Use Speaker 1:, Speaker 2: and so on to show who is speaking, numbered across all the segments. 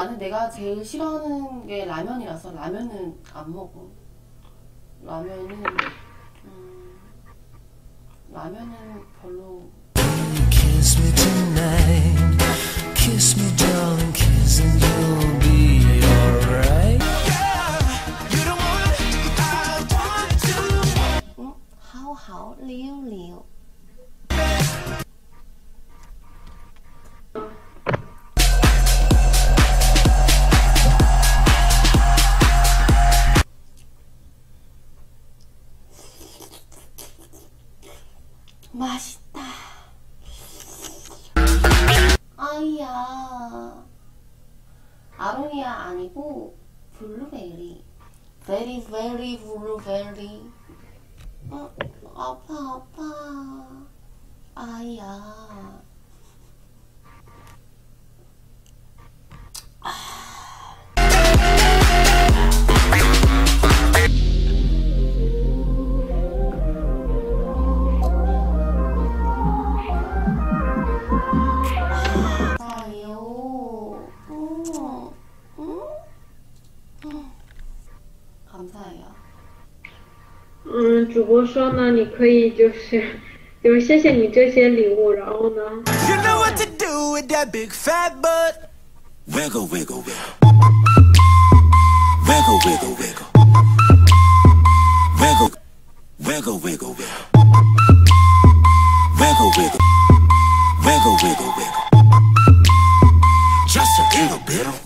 Speaker 1: 나는 내가 제일 싫어하는 게 라면이라서 라면은 안 먹어. 라면은 음, 라면은 별로
Speaker 2: Kiss me tonight. Kiss me, darling, kiss and you'll
Speaker 1: 맛있다. 아이야. 아로니아 아니고 블루베리. very very 블루베리. 어, 아파 아파. 아이야. 哦，嗯，哦，感谢呀。
Speaker 3: 嗯，主播说呢，你可以就是，就是谢谢你这些礼物，然后呢。
Speaker 2: Little bit of.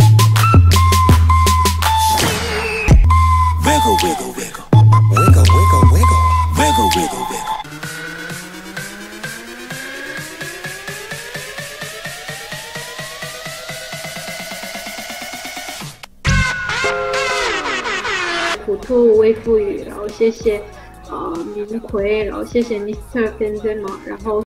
Speaker 2: Wiggle, wiggle, wiggle. Wiggle, wiggle, wiggle. Wiggle, wiggle, wiggle.
Speaker 3: 虎兔微赋予，然后谢谢呃明奎，然后谢谢 Mr. Benzema，然后